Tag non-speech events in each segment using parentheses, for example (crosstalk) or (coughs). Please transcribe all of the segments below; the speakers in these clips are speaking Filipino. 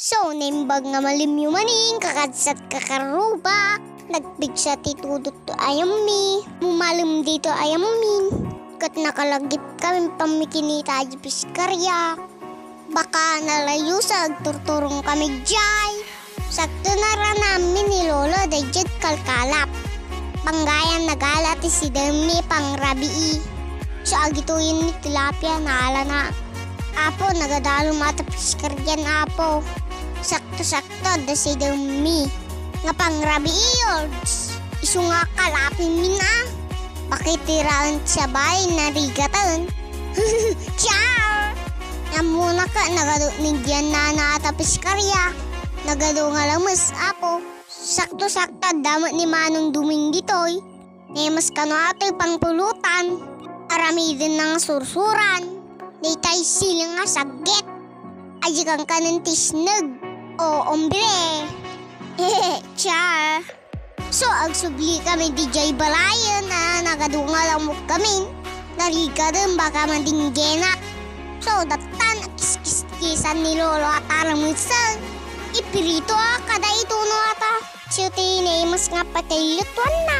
So, naimbag nga malimyo maning kakadsat kakaruba. Nagpig sa titudot to ayam mi. Mumalim dito ayam min. Kat nakalagip kami pamikinita di piskarya. Baka nalayo sa agturturong kami jay. Sakto na ra namin ni Lolo dayjad kalkalap. Panggayan nagalat si Demi pang rabii. So agituin ni tilapia naala na. Apo nagadalo matapis karyan apo. Sakto-sakto da si Demi. Nga pang rabii yords. Isu nga kalapin mina. Pakitiraon sa bahay (laughs) na rigatan. Ciao! Nga muna ka nagado ni Diyan na natapis karya. Nagado nga lamas apo. Sakto-sakto damat ni Manong Duming ditoy. Nemas kano ato'y pangpulutan. Arami din ng sursuran. Ditay sila nga sagit. Ajigang ka ng tisnag. O ombre. (laughs) Char. So, agsubli kami Jay Balayan na nagadunga lang mo kami. Nariga din baka mandinggenak. So, datan at kiskisan ni Lolo at aramisan. Ipirito kada ito no ata. Siyuti na mas nga patay lutuan na.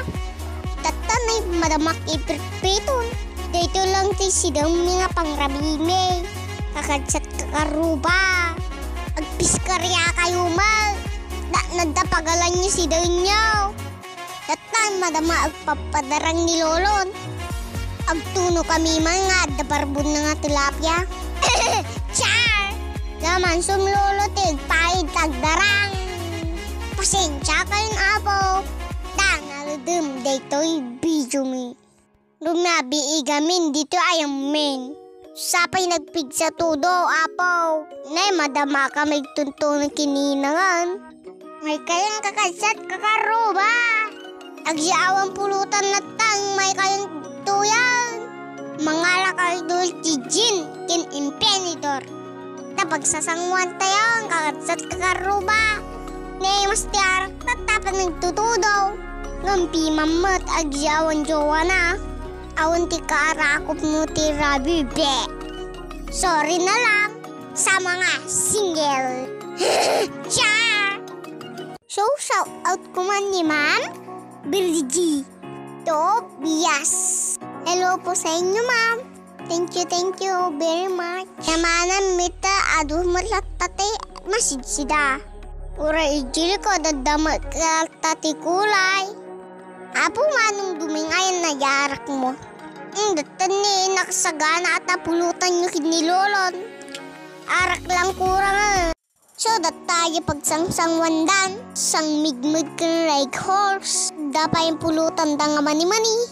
Datan ay madamak ipirpiton. Dito lang ti si Dami nga pangrabime. Kakadsat kakaruba. Agpiskarya kayo mal. Da nadapagalan niyo si Danyo. Datan madama agpapadarang ni Lolon. Agtuno kami mga dabarbon na nga tilapia. (coughs) Char! Naman sumlolo tig pahid tagdarang. Pasensya kayong apo. Da naludum daytoy video mi. Lumabi igamin dito ayang men. Sapay nagpig sa tudo, apo. Nay, madama ka may tuntunan kininangan. May kayang kakasat kakaruba. Agyawang pulutan na tang may kayang tuyan. Mga lakal dul tijin kin impenidor. Tapag sasangwan tayo ang kakatsat kakaruba. Nay, mas tiyarak tatapag nagtutudo. Ngampi mamat agyawan jowa na. Awan ti kaarakop mo ti rabi be. Sorry na lang sa mga single. Char! So, shout out ko man ni Ma'am Birgie Tobias. Hello po sa inyo, Ma'am. Thank you, thank you very much. Yamanan mita aduh matlatate masid sida. Ura ijili ko dadamat kulay. Apo manong dumingayan na yarak mo. Ang datan ni nakasagana at napulutan nyo kinilolon. Arak lang kurang So dat tayo pagsangsang wandan, sang migmig kan like horse, dapa yung pulutan da nga mani-mani.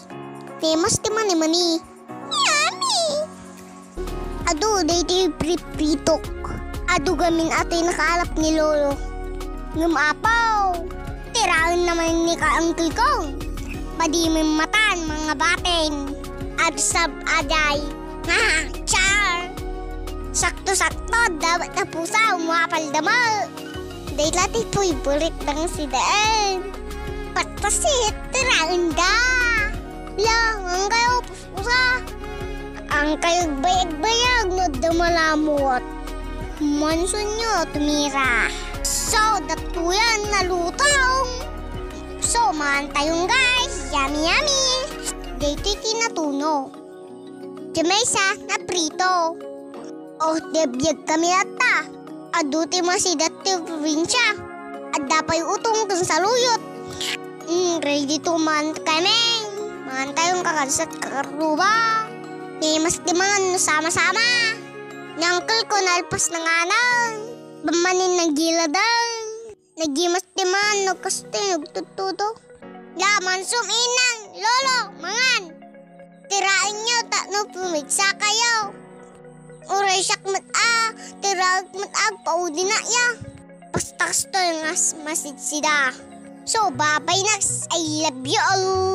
Temas ti mani-mani. Yummy! Ado, day pripitok. Ado gamin ato'y nakaalap ni Lolo. Ngumapaw! Tiraon naman ni ka-uncle ko. Padiming matan, mga baten. Adsab aday. Ha, char! Sakto-sakto, dapat na pusa, umapal damal. Dahil lati po'y bulit ng si Daan. Patasit, tiraon da. Lang, ang kayo, pusa. Ang kayo bayag-bayag na damalamot. Manso nyo, tumira. So, datuyan na lutong. So, man tayong guys. Yummy, yummy. Dito kinatuno. Jamesa na prito. Oh, debyag kami ata. Aduti si dati probinsya. At dapay utong dun sa luyot. Mm, ready to man kami. Man tayong kakansat kakaruba. Ni mas di mga sama-sama. Uncle ko nalpas na nga nang. Bamanin ng giladang. Nagimas di man nagkaste nagtutudo. Laman suminang, lolo, mangan. Tirain nyo, takno pumigsa kayo. Uray sakmat a, tirag mat ag paudi na ya. Pastas to nga masid sida. So, babay next. I love you all.